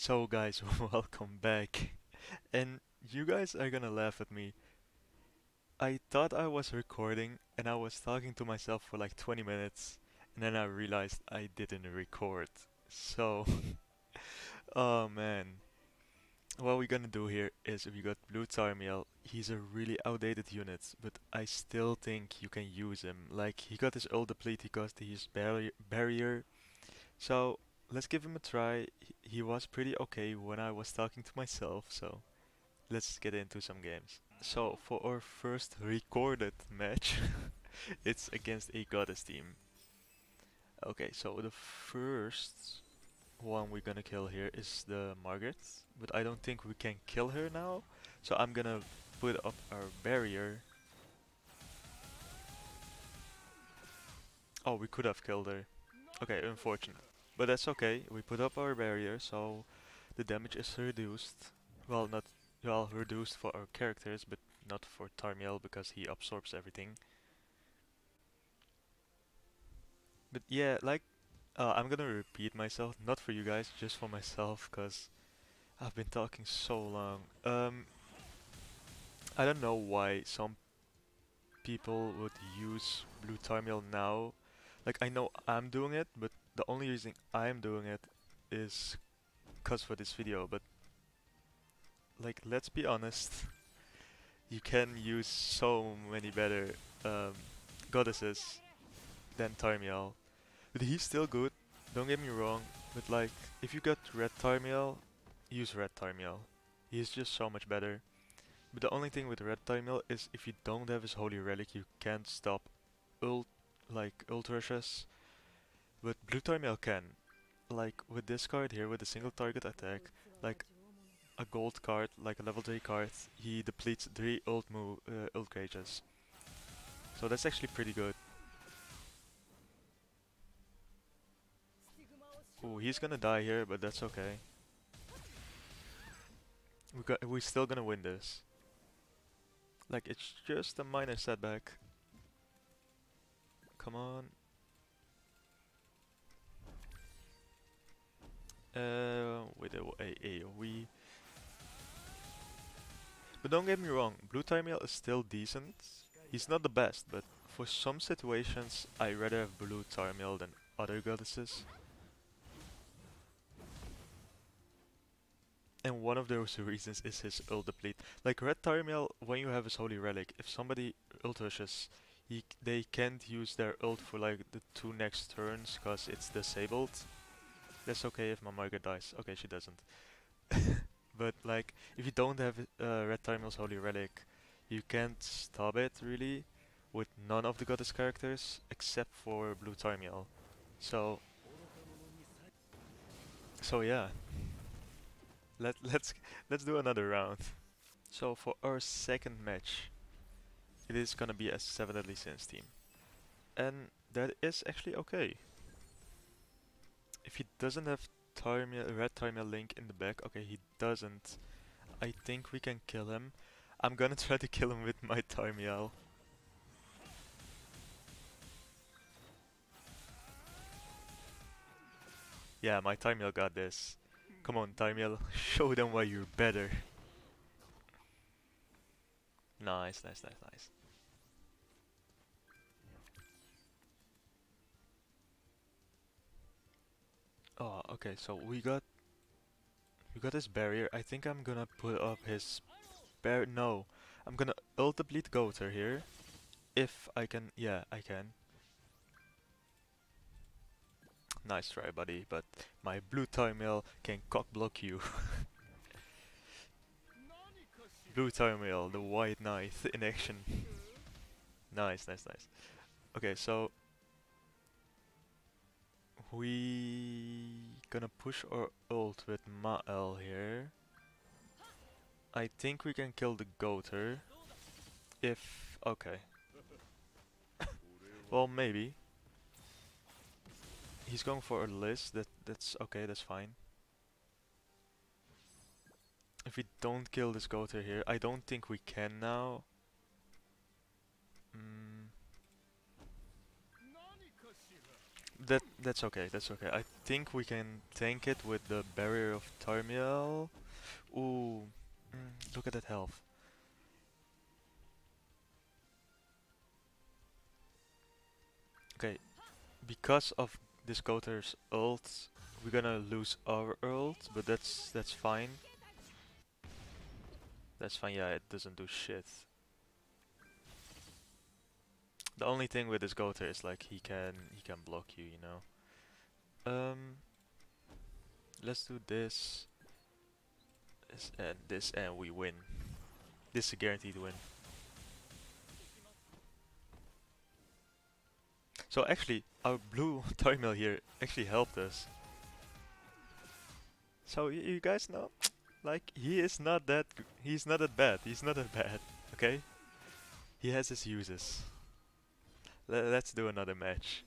So guys, welcome back. And you guys are gonna laugh at me. I thought I was recording and I was talking to myself for like 20 minutes and then I realized I didn't record. So, oh man. What we're gonna do here is we got Blue Tarmiel. He's a really outdated unit, but I still think you can use him. Like, he got his ult deplete, he got his barri barrier. So, let's give him a try. He, was pretty okay when I was talking to myself, so let's get into some games. So for our first recorded match, it's against a goddess team. Okay, so the first one we're gonna kill here is the Margaret, but I don't think we can kill her now. So I'm gonna put up our barrier. Oh, we could have killed her. Okay, unfortunate. But that's okay, we put up our barrier, so the damage is reduced. Well, not well reduced for our characters, but not for Tarmiel because he absorbs everything. But yeah, like, uh, I'm gonna repeat myself, not for you guys, just for myself, because I've been talking so long. Um, I don't know why some people would use Blue Tarmiel now. Like, I know I'm doing it, but the only reason I'm doing it is cause for this video, but like let's be honest, you can use so many better um, goddesses than Tarmiel. But he's still good, don't get me wrong, but like if you got red Tarmiel, use red Tarmiel. He's just so much better. But the only thing with red Tarmiel is if you don't have his holy relic you can't stop ult like ult rushes but Blue Tarmiel can. Like with this card here, with a single target attack, like a gold card, like a level 3 card, he depletes 3 ult move, uh. So that's actually pretty good. Ooh, he's gonna die here, but that's okay. We got, we're still gonna win this. Like, it's just a minor setback. Come on. Uh, with a, a AoE. But don't get me wrong, Blue Tarmiel is still decent. He's not the best, but for some situations I rather have Blue Tarmiel than other goddesses. And one of those reasons is his ult deplete. Like Red Tarmiel, when you have his Holy Relic, if somebody ult rushes, he, they can't use their ult for like the two next turns because it's disabled. That's okay if my Margaret dies. Okay, she doesn't. but like, if you don't have uh, Red Tarmiel's Holy Relic, you can't stop it really with none of the goddess characters except for Blue Tarmiel. So, so yeah. Let let's let's do another round. So for our second match, it is gonna be a Seven Deadly Sins team, and that is actually okay if he doesn't have Tarmiel, red Tarmiel link in the back, okay he doesn't, I think we can kill him. I'm gonna try to kill him with my Tarmiel. Yeah, my Tarmiel got this. Come on Tarmiel, show them why you're better. Nice, nice, nice, nice. Oh, okay, so we got we got this barrier. I think I'm gonna put up his bar no. I'm gonna ult deplete Gowther here. If I can yeah, I can. Nice try buddy, but my blue Tarmiel can cock block you. blue Tarmiel, the white knight in action. nice, nice, nice. Okay, so we gonna push our ult with Mael here. I think we can kill the Gowther. If okay. well maybe. He's going for a list, that that's okay, that's fine. If we don't kill this Gowther here, I don't think we can now. Mm. That That's okay, that's okay. I think we can tank it with the barrier of Tarmiel. Ooh, mm, look at that health. Okay, because of this Gowther's ult, we're gonna lose our ult, but that's that's fine. That's fine, yeah, it doesn't do shit. The only thing with this Gowther is like he can he can block you, you know. Um let's do this. This and this and we win. This is a guaranteed win. So actually our blue Tarmiel here actually helped us. So you guys know like he is not that he's not that bad. He's not that bad, okay? He has his uses. Let, let's do another match.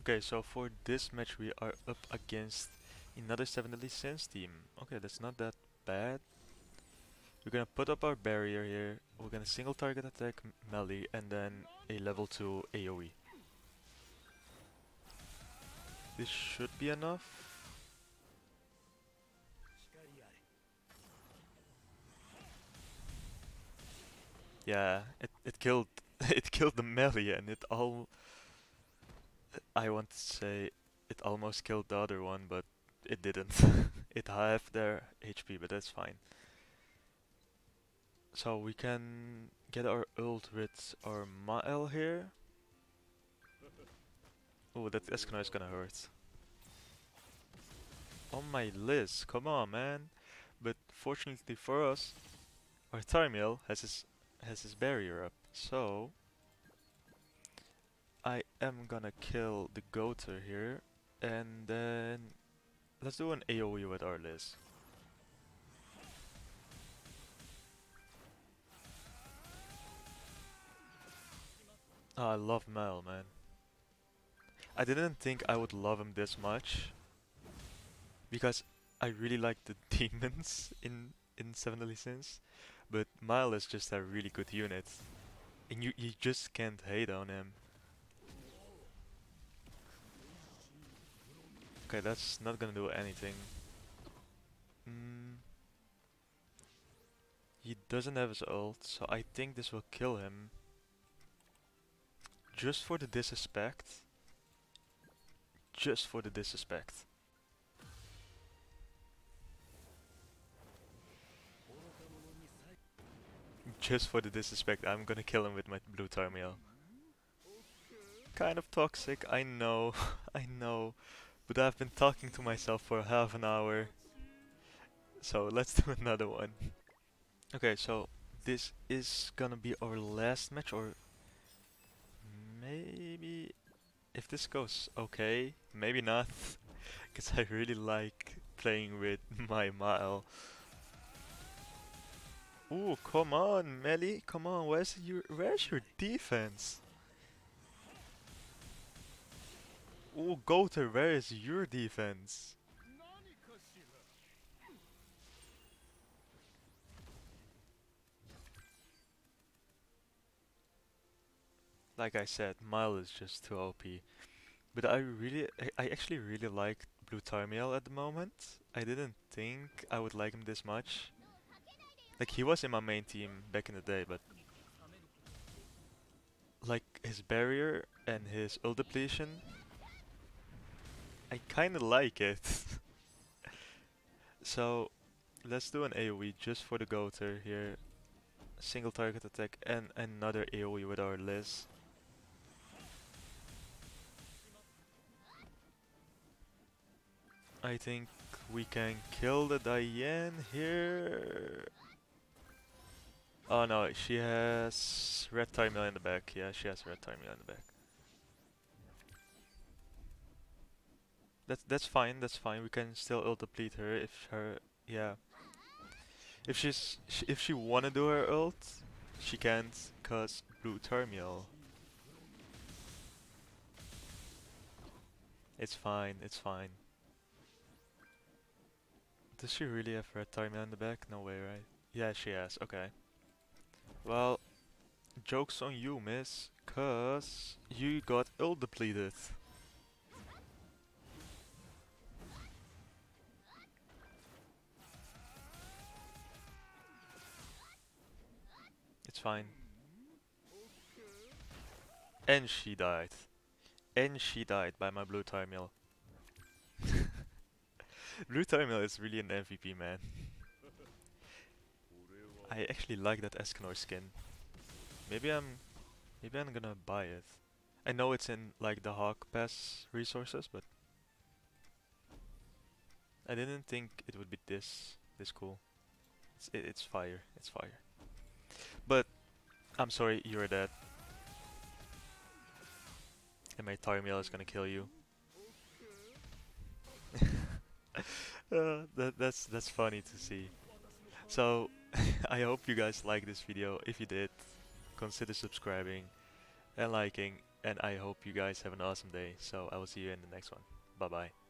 Okay, so for this match we are up against another 7 Deadly Sins team. Okay, that's not that bad. We're gonna put up our barrier here. We're gonna single target attack melee and then a level 2 AoE. This should be enough. Yeah, it, it killed it killed the melee and it all I want to say it almost killed the other one but it didn't. it halved their HP but that's fine. So we can get our ult with our Mael here. Oh that Escanor is gonna hurt. On my list, come on man. But fortunately for us, our Tarmiel has his has his barrier up. So I am gonna kill the Gowther here and then let's do an AoE with Liz. Oh, ah, I love Mael, man. I didn't think I would love him this much because I really like the demons in in Seven Deadly Sins. But Mael is just a really good unit. And you, you just can't hate on him. Okay, that's not gonna do anything. Mm. He doesn't have his ult, so I think this will kill him. Just for the disrespect. Just for the disrespect. Just for the disrespect, I'm gonna kill him with my blue Tarmiel. Kind of toxic, I know, I know. But I've been talking to myself for half an hour. So let's do another one. Okay, so this is gonna be our last match or maybe if this goes okay, maybe not. Because I really like playing with my Mael. Ooh, come on, Melly, come on. Where's your Where's your defense? Ooh, Gowther, where is your defense? Like I said, Mael is just too OP. But I really, I, I actually really like Blue Tarmiel at the moment. I didn't think I would like him this much. Like he was in my main team back in the day, but like his barrier and his ult depletion, I kinda like it. so let's do an AoE just for the Gowther here. Single target attack and another AoE with our Liz. I think we can kill the Diane here. Oh no, she has red Tarmiel in the back. Yeah, she has red Tarmiel in the back. That's that's fine. That's fine. We can still ult deplete her if her yeah. If she's sh if she wanna do her ult, she can't cause blue Tarmiel. It's fine. It's fine. Does she really have red Tarmiel in the back? No way, right? Yeah, she has. Okay. Well, joke's on you, miss. Cause you got ill-depleted. It's fine. And she died. And she died by my blue Tarmiel. blue Tarmiel is really an MVP, man. I actually like that Escanor skin. Maybe I'm... Maybe I'm gonna buy it. I know it's in like the Hawk Pass resources, but... I didn't think it would be this this cool. It's it, it's fire. It's fire. But I'm sorry, you're dead. And my Tarmiel is gonna kill you. uh, that that's that's funny to see. So I hope you guys liked this video. If you did, consider subscribing and liking. And I hope you guys have an awesome day. So I will see you in the next one. Bye bye.